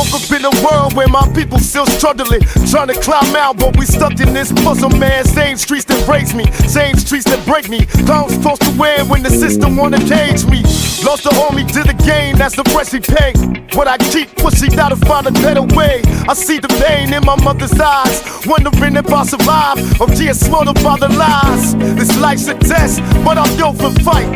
Woke up in a world where my people still struggling, trying to climb out, but we stuck in this puzzle, man. Same streets that raise me, same streets that break me. Clowns supposed to win when the system wanna cage me. Lost the homie to the game, that's the price we pay. But I keep pushing, gotta find a better way. I see the pain in my mother's eyes, wondering if I survive or get smothered by the lies. This life's a test, but I'm built for fight.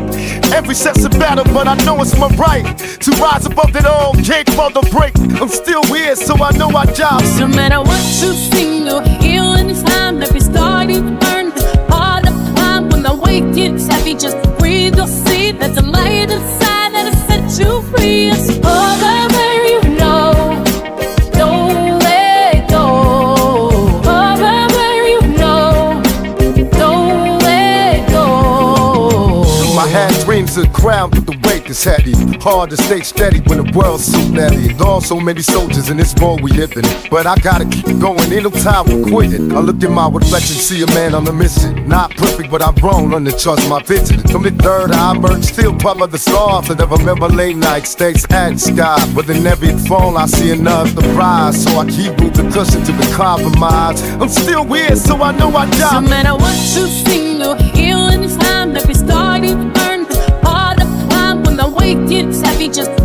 Every set's a battle, but I know it's my right to rise above that old cake for the break. I'm still here, so I know our job's. No matter what you see, you're healing time. Every starting burn, part of climb. When the weight gets heavy, just breathe. You'll see that the light inside that'll set you free. It's all dreams of crown, but the weight is heavy. Hard to stay steady when the world's so heavy. Lost so many soldiers in this war we live in. But I gotta keep going, ain't no time for quitting. I look in my reflection, see a man on a mission. Not perfect, but I'm wrong, learn to trust my vision. From the third I emerge, still part of the stars. I never remember late night stays at sky. But in every fall, I see another rise. So I keep moving cushion to the compromise. I'm still weird, so I know I No die. matter what you see, you're healing heavy, just